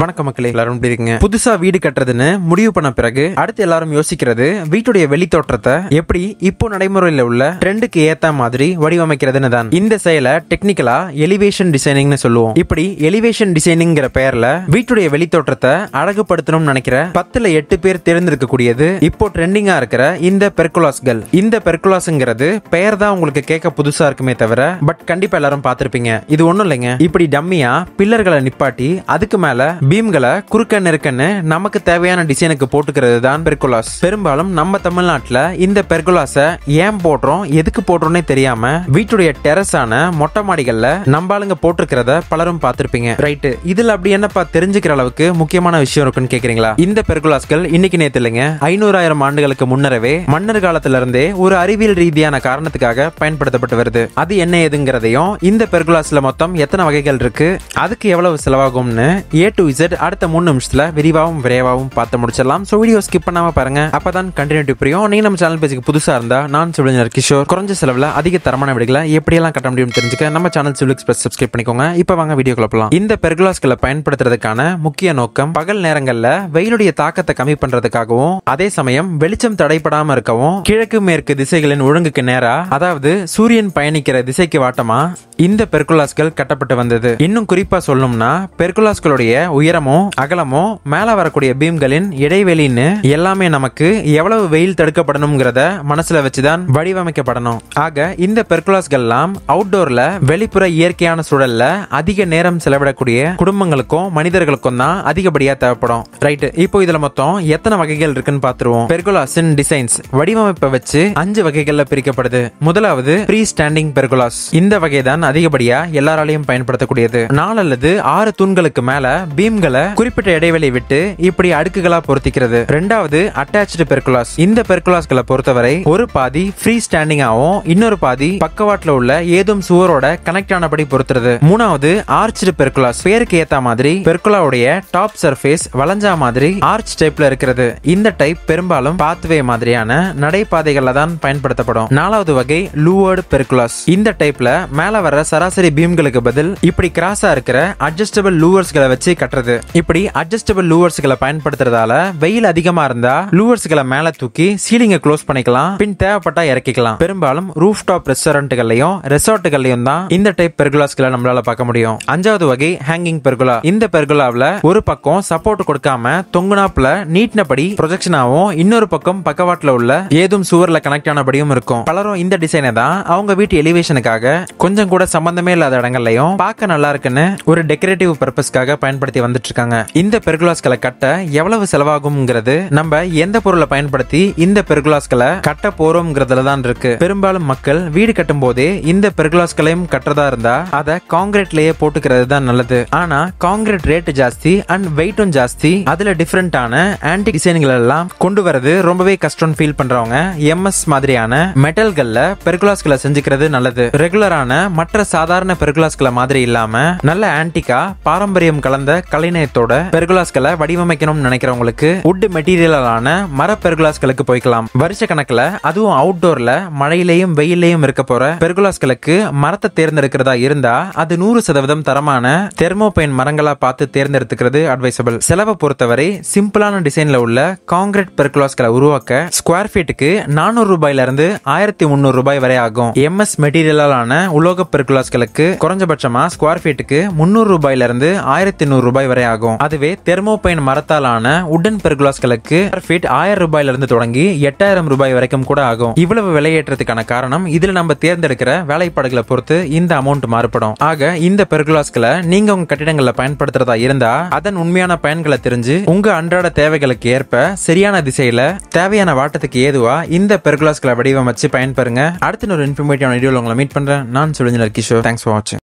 வணக்கம் மக்களே. எல்லாரும் எப்படி இருக்கீங்க? புதுசா வீடு கட்டுறதுன்னு முடிவு பண்ண பிறகு அடுத்து எல்லாரும் யோசிக்கிறது வீட்டுடைய வெளி தோற்றத்தை எப்படி இப்போ நடைமுறையில் உள்ள ட்ரெண்டுக்கு ஏத்த மாதிரி வடிவமைக்கிறதுன்னு தான். இந்த செயலை டெக்னிக்கலா எலிவேஷன் டிசைனிங்னு சொல்லுவோம். இப்படி எலிவேஷன் டிசைனிங்கிற பெயர்ல வீட்டுடைய வெளி தோற்றத்தை அழகுபடுத்தணும்னு நினைக்கிற பத்துல எட்டு பேர் தேர்ந்தெடுக்கக்கூடியது இப்போ ட்ரெண்டிங்கா இருக்கிற இந்த பெர்குலாஸ்கள். இந்த பெர்குலாஸ்ங்கிறது பெயர் தான் உங்களுக்கு கேட்க புதுசா இருக்குமே தவிர பட் கண்டிப்பா எல்லாரும் பார்த்திருப்பீங்க. இது ஒண்ணும் இல்லைங்க. இப்படி டம்மியா பில்லர்களை நிப்பாட்டி அதுக்கு மேல பீம்களை குறுக்க நெருக்கன்னு நமக்கு தேவையான டிசைனுக்கு போட்டுக்கிறது தான் பெர்குலாஸ். பெரும்பாலும் நம்ம தமிழ்நாட்டில் இந்த பெர்குலாஸை ஏன் போடுறோம் எதுக்கு போடுறோம்னே தெரியாம வீட்டுடைய டெரஸான மொட்டை மாடிகளில் நம்ம ஆளுங்க போட்டிருக்கிறத பலரும் பார்த்துருப்பீங்க. ரைட்டு இதில் அப்படி என்னப்பா தெரிஞ்சுக்கிற அளவுக்கு முக்கியமான விஷயம் இருக்குன்னு கேட்குறீங்களா இந்த பெர்குலாஸ்கள் இன்னைக்கு நேற்று இல்லைங்க ஐநூறாயிரம் ஆண்டுகளுக்கு முன்னரவே மன்னர் காலத்துல இருந்தே ஒரு அறிவியல் ரீதியான காரணத்துக்காக பயன்படுத்தப்பட்டு வருது. அது என்ன ஏதுங்கிறதையும் இந்த பெர்குலாஸ்ல மொத்தம் எத்தனை வகைகள் இருக்கு அதுக்கு எவ்வளவு செலவாகும்னு ஏ டு இசட் அடுத்த மூணு நிமிஷத்துல விரிவாகவும் விரைவாகவும் பார்த்து முடிச்சிடலாம். ஸோ வீடியோ ஸ்கிப் பண்ணாம பாருங்க. அப்பதான் கண்டினியூட்டி புரியும். நீங்க நம்ம சேனல் பேஜுக்கு புதுசா இருந்தா நான் சுழிஞர் கிஷோர். குறைஞ்ச செலவுல அதிக தரமான வீடுகளை எப்படியெல்லாம் கட்ட முடியும் தெரிஞ்சுக்க நம்ம சேனல் சிவில் எக்ஸ்பிரஸ் சப்ஸ்கிரைப் பண்ணிக்கோங்க. இப்போ வாங்க வீடியோ போலாம். இந்த பெர்குலாஸ்களை பயன்படுத்துறதுக்கான முக்கிய நோக்கம் பகல் நேரங்கள்ல வெயிலுடைய தாக்கத்தை கம்மி பண்றதுக்காகவும் அதே சமயம் வெளிச்சம் தடைப்படாம இருக்கவும் கிழக்கு மேற்கு திசைகளின் ஒழுங்குக்கு நேரா அதாவது சூரியன் பயணிக்கிற திசைக்கு வாட்டமா இந்த பெர்குலாஸ்கள் கட்டப்பட்டு வந்தது. இன்னும் குறிப்பா சொல்லணும்னா பெர்குலாஸ்களுடைய உயரமோ அகலமோ மேல வரக்கூடிய பீம்களின் இடைவெளின்னு எல்லாமே நமக்கு எவ்வளவு வெயில் தடுக்கப்படணுங்கிறத மனசுல வச்சுதான் வடிவமைக்கப்படணும். ஆக இந்த பெர்குலாஸ்கள்லாம் அவுட்டோர்ல வெளிப்புற இயற்கையான சூழல்ல அதிக நேரம் செலவிடக்கூடிய குடும்பங்களுக்கும் மனிதர்களுக்கும் தான் அதிகப்படியா தேவைப்படும். ரைட் இப்போ இதுல மொத்தம் எத்தனை வகைகள் இருக்குன்னு பாத்துருவோம் பெர்குலாஸின் டிசைன்ஸ் வடிவமைப்பை வச்சு அஞ்சு வகைகள்ல பிரிக்கப்படுது. முதலாவது ப்ரீ ஸ்டாண்டிங் பெர்குலாஸ். இந்த வகை தான் அதிகப்படியா எல்லாராலையும் பயன்படுத்தக்கூடியது. நாலு அல்லது ஆறு தூண்களுக்கு மேல பீம்களை குறிப்பிட்ட இடைவெளி விட்டு இப்படி அடுக்குகளா பொருத்திக்கிறது. ரெண்டாவது அட்டாச்சு பெர்குலாஸ் இந்த பெர்குலாஸ்களை பொறுத்தவரை ஒரு பாதி ஃப்ரீ ஸ்டாண்டிங்காவும் இன்னொரு பாதி பக்கவாட்டுல உள்ள ஏதும் சுவரோட கனெக்ட் ஆனபடி பொறுத்துறது மூணாவது ஆர்ச்சு பெர்குலாஸ் பேருக்கு ஏத்த மாதிரி பெர்குலாவுடைய டாப் சர்ஃபேஸ் வளைஞ்சா மாதிரி ஆர்ச் டைப்ல இருக்கிறது. இந்த டைப் பெரும்பாலும் பாத்வே மாதிரியான நடைபாதைகள்ல தான் பயன்படுத்தப்படும். நாலாவது வகை லூவர்டு பெர்குலாஸ் இந்த டைப்ல மேல வர சராசரி பீம்களுக்கு பதில் இப்படி கிராஸா இருக்கிற அட்ஜஸ்டபிள் லூவர்ஸ்களை வச்சு கட்டுறது இப்படி அட்ஜஸ்டபிள் லூவர்ஸ்களை பயன்படுத்துறதால வெயில் அதிகமா இருந்தா லூவர்ஸ்களை மேல தூக்கி சீலிங்கை க்ளோஸ் பண்ணிக்கலாம். பின் தேவைப்பட்டா இறக்கிக்கலாம். பெரும்பாலும் ரூஃப் டாப் ரெஸ்டாரண்ட்டுகள்லயும் ரெசார்ட்டுகள்லயும் தான் இந்த டைப் பெர்குலாஸ்களை நம்மளால பார்க்க முடியும். அஞ்சாவது வகை ஹேங்கிங் பெர்குலா இந்த பெர்குலாவில் ஒரு பக்கம் சப்போர்ட் கொடுக்காம தொங்குனாப்புல நீட்டினபடி ப்ரொஜெக்ஷனாகவும் இன்னொரு பக்கம் பக்கவாட்டில் உள்ள ஏதும் சுவர்ல கனெக்ட் ஆனபடியும் இருக்கும். பலரும் இந்த டிசைனை தான் அவங்க வீட்டு எலிவேஷனுக்காக கொஞ்சம் கூட சம்பந்தமே இல்லாத இடங்கள்லயும் பார்க்க நல்லா இருக்குன்னு ஒரு டெக்கரேட்டிவ் பர்பஸ்க்காக பயன்படுத்தி வந்துட்டு இருக்காங்க இந்த பெர்குலாஸ்களை கட்ட எவ்வளவு செலவாகும்ங்கிறது நம்ம எந்த பொருளை பயன்படுத்தி இந்த பெர்குலாஸ்களை கட்ட போறோம்ங்கிறதுல தான் இருக்கு. பெரும்பாலும் மக்கள் வீடு கட்டும் போதே இந்த பெர்குலாஸ்களையும் கட்டுறதா இருந்தா அதை காங்கிரீட்லயே போட்டுக்கிறது தான் நல்லது. ஆனா காங்கிரீட் ரேட் ஜாஸ்தி அண்ட் வெயிட்டும் ஜாஸ்தி. அதுல டிஃபரெண்டான ஆன்டி டிசைன்கள் எல்லாம் கொண்டு வரது ரொம்பவே கஷ்டம் ஃபீல் பண்றவங்க எம்எஸ் மாதிரியான மெட்டல்கள்ல பெர்குலாஸ்களை செஞ்சுக்கிறது நல்லது. ரெகுலரான மற்ற சாதாரண பெர்குலாஸ்களை மாதிரி இல்லாம நல்ல ஆன்டிக்கா பாரம்பரியம் கலந்த கலைநயத்தோட பெர்குலாஸ்களை வடிவமைக்கணும்னு நினைக்கிறவங்களுக்கு உட் மெட்டீரியலான மர பெர்குலாஸ்களுக்கு போய்க்கலாம். வருஷ கணக்குல அதுவும் அவுட்டோர்ல மழையிலையும் வெயிலையும் இருக்க போற பெர்குலாஸ்களுக்கு மரத்தை தேர்ந்தெடுக்கிறதா இருந்தா அது நூறு சதவீதம் தரமான தெர்மோபைன் மரங்களா பார்த்து தேர்ந்தெடுத்துக்கிறது அட்வைசபிள் செலவை பொறுத்தவரை சிம்பிளான டிசைன்ல உள்ள காங்கிரீட் பெர்குலாஸ்களை உருவாக்க ஸ்கொயர் ஃபீட்டுக்கு நானூறு ரூபாயில இருந்து ஆயிரத்தி முந்நூறு ரூபாய் வரை ஆகும். எம்எஸ் மெட்டீரியலான உலோக பெர்குலாஸ்களுக்கு குறைஞ்சபட்சமா ஸ்கொயர் ஃபீட்டுக்கு முன்னூறு ரூபாயில இருந்து ஆயிரத்தி நூறு ரூபாய் வரை ஆகும் அதுவே தெர்மோபைன் மரத்தாலான உடன் பெர்குலாஸ்களுக்கு ஃபீட் ஆயிரம் ரூபாயில இருந்து தொடங்கி எட்டாயிரம் ரூபாய் வரைக்கும் கூட ஆகும். இவ்வளவு விலையேற்றத்துக்கான காரணம் இதுல நம்ம தேர்ந்தெடுக்கிற வேலைப்பாடுகளை பொறுத்து இந்த அமௌண்ட் மாறுபடும். ஆக இந்த பெர்குலாஸ்களை நீங்க உங்க கட்டிடங்கள்ல பயன்படுத்துறதா இருந்தா அதன் உண்மையான பயன்களை தெரிஞ்சு உங்க அன்றாட தேவைகளுக்கு ஏற்ப சரியான திசையில தேவையான வாட்டத்துக்கு ஏதுவா இந்த பெர்குலாஸ்களை வடிவமைச்சு பயன்பெறுங்க. அடுத்த ஒரு இன்ஃபர்மேட்டிவ் வீடியோவில் உங்களை மீட் பண்றேன். நான் சுழிஞ்சர் கிஷோர். தேங்க்ஸ் ஃபார் வாட்சிங்